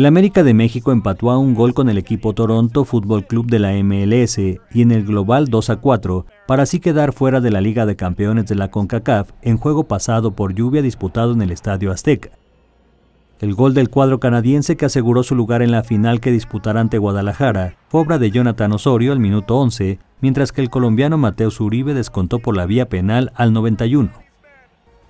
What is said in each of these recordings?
El América de México empató a un gol con el equipo Toronto Fútbol Club de la MLS y en el global 2 a 4 para así quedar fuera de la Liga de Campeones de la CONCACAF en juego pasado por lluvia disputado en el Estadio Azteca. El gol del cuadro canadiense que aseguró su lugar en la final que disputará ante Guadalajara fue obra de Jonathan Osorio al minuto 11, mientras que el colombiano Mateo Zuribe descontó por la vía penal al 91.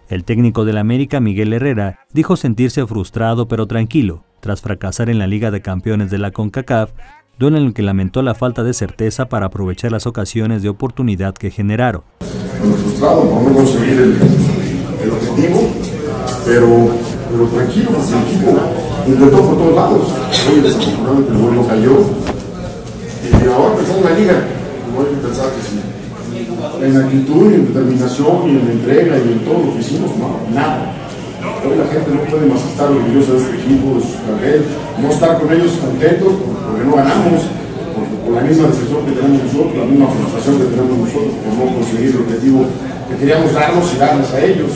El técnico del América, Miguel Herrera, dijo sentirse frustrado pero tranquilo, tras fracasar en la Liga de Campeones de la CONCACAF, duelo en el que lamentó la falta de certeza para aprovechar las ocasiones de oportunidad que generaron. frustrado por no conseguir el, objetivo, pero, pero tranquilo el equipo intentó por todos lados. Hoy desafortunadamente el gol no cayó. Y ahora pensando en la liga, no hay que pensar que sí en actitud en determinación y en entrega y en todo lo que hicimos, no, nada. La gente no puede más estar orgullosa de este equipo, de no estar con ellos contentos porque no ganamos, por, la misma decepción que tenemos nosotros, la misma frustración que tenemos nosotros por no conseguir el objetivo que queríamos darnos y darles a ellos.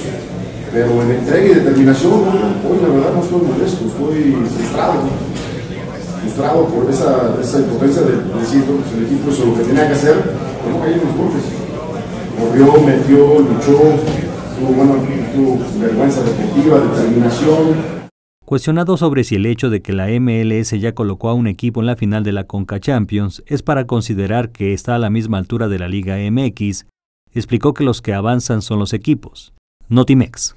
Pero en entrega y determinación, hoy la verdad no estoy molesto, estoy frustrado. Frustrado por esa, esa impotencia de decir, pues, el equipo hizo lo que tenía que hacer, pero no caí en los golpes corrió, metió, luchó, tuvo, vergüenza determinación. Cuestionado sobre si el hecho de que la MLS ya colocó a un equipo en la final de la Conca Champions es para considerar que está a la misma altura de la Liga MX, explicó que los que avanzan son los equipos. Notimex.